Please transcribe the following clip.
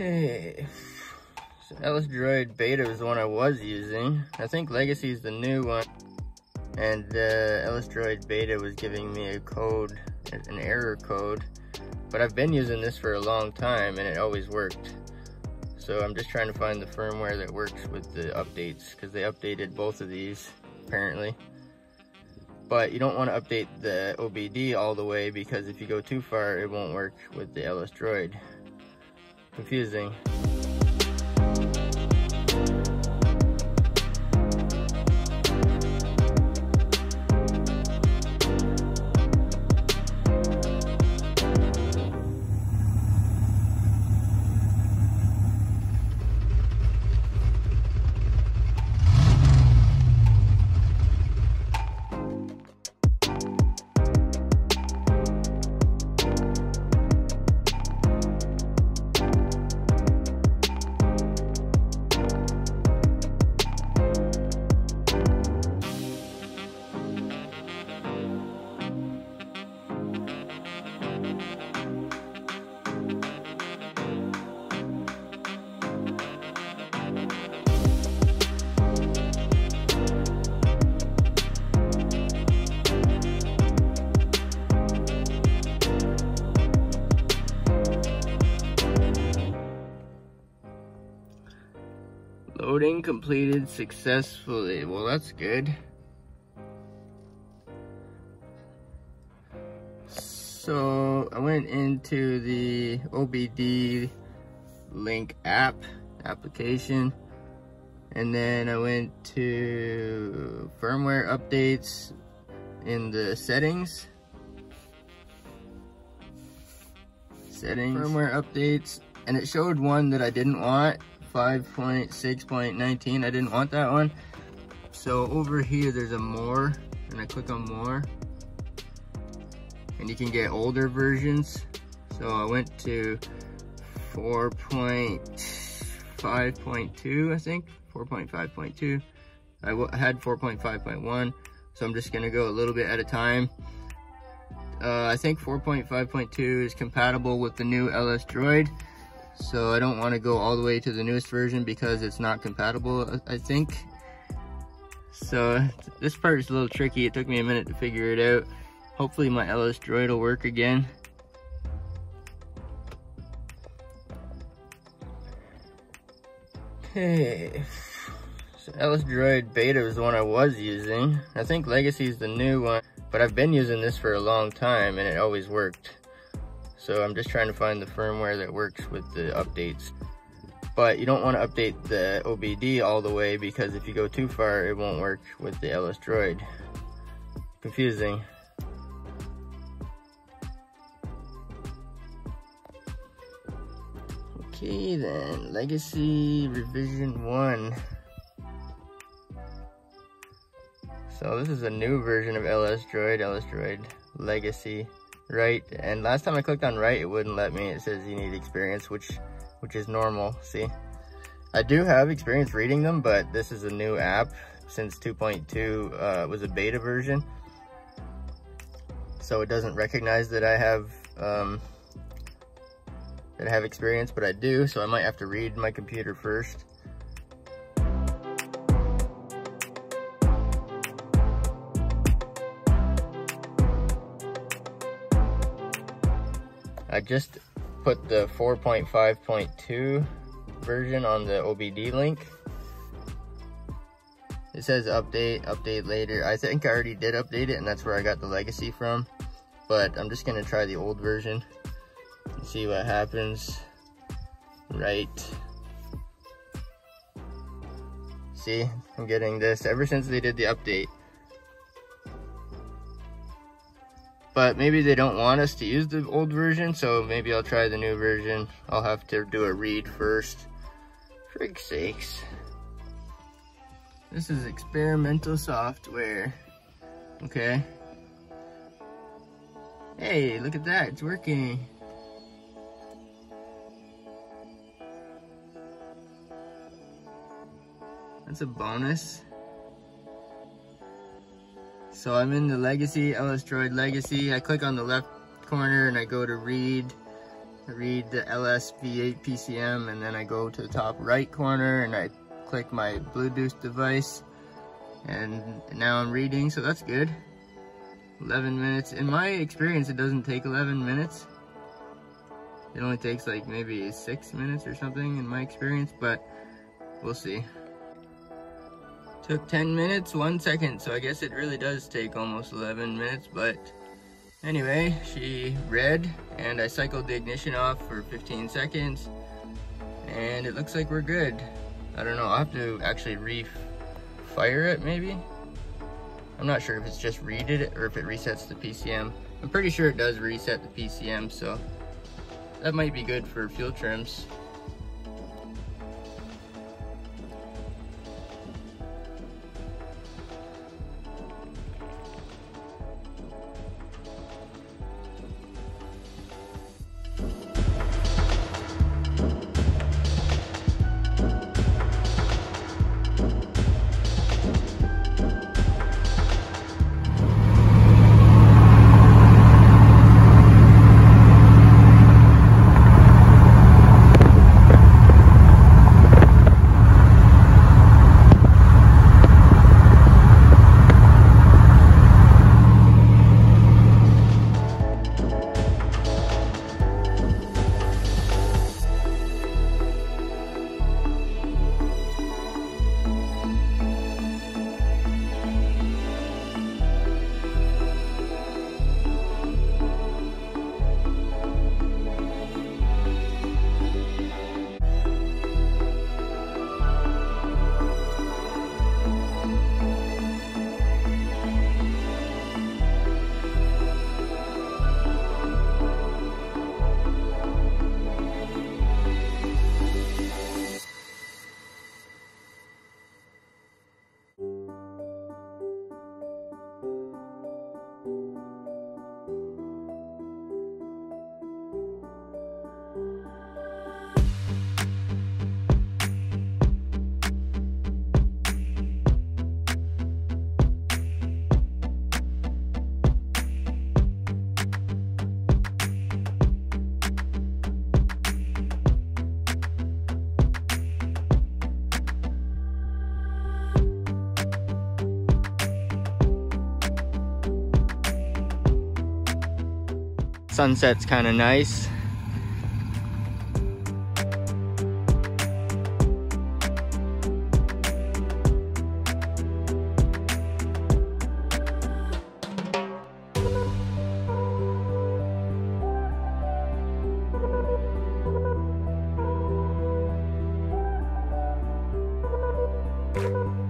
Okay. So LS Droid Beta is the one I was using. I think Legacy is the new one. And uh, LS Droid Beta was giving me a code, an error code. But I've been using this for a long time and it always worked. So I'm just trying to find the firmware that works with the updates because they updated both of these apparently. But you don't want to update the OBD all the way because if you go too far, it won't work with the LS Droid confusing. Loading completed successfully. Well, that's good. So I went into the OBD link app application and then I went to firmware updates in the settings settings firmware updates and it showed one that I didn't want 5.6.19 I didn't want that one. So over here there's a more and I click on more. And you can get older versions. So I went to 4.5.2 I think. 4.5.2 I had 4.5.1 so I'm just gonna go a little bit at a time. Uh, I think 4.5.2 is compatible with the new LS Droid so I don't want to go all the way to the newest version because it's not compatible, I think. So this part is a little tricky. It took me a minute to figure it out. Hopefully my LS Droid will work again. Okay. So LS Droid Beta is the one I was using. I think Legacy is the new one, but I've been using this for a long time and it always worked. So I'm just trying to find the firmware that works with the updates. But you don't want to update the OBD all the way because if you go too far, it won't work with the LS Droid. Confusing. Okay then, Legacy Revision 1. So this is a new version of LS Droid, LS Droid Legacy right? And last time I clicked on right it wouldn't let me. It says you need experience which which is normal see? I do have experience reading them but this is a new app since 2.2 uh, was a beta version. So it doesn't recognize that I have um, that I have experience but I do so I might have to read my computer first I just put the 4.5.2 version on the OBDLink. It says update, update later. I think I already did update it and that's where I got the legacy from. But I'm just gonna try the old version and see what happens. Right. See, I'm getting this ever since they did the update. But maybe they don't want us to use the old version, so maybe I'll try the new version. I'll have to do a read first. Frig sakes. This is experimental software. Okay. Hey, look at that, it's working. That's a bonus. So I'm in the Legacy, LS Droid Legacy. I click on the left corner and I go to read. read the LS V8 PCM and then I go to the top right corner and I click my Bluetooth device and now I'm reading so that's good 11 minutes in my experience it doesn't take 11 minutes it only takes like maybe six minutes or something in my experience but we'll see took 10 minutes one second so I guess it really does take almost 11 minutes but Anyway, she read and I cycled the ignition off for 15 seconds and it looks like we're good. I don't know, I'll have to actually re-fire it maybe? I'm not sure if it's just read it or if it resets the PCM. I'm pretty sure it does reset the PCM, so that might be good for fuel trims. Sunset's kind of nice. you